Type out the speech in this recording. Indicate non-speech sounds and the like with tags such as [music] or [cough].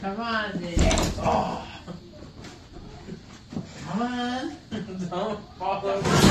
Come on, dude. Oh. Ah. [laughs] Come on. [laughs] Don't fall over.